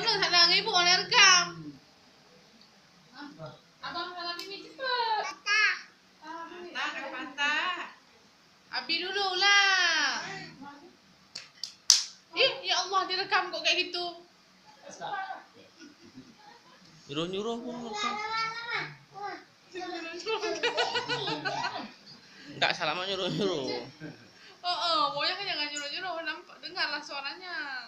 belum tak lagi ibu boleh rekam. Ah. Abang kalau ini cepat. Patah. Patah kan patah. Abi dulu lah. Ih eh, ya Allah direkam kok kayak gitu. Nyuruh nyuruh pun rekam. Tak salah mah nyuruh nyuruh. Oh oh, boleh kan jangan nyuruh nyuruh nampak dengarlah suaranya.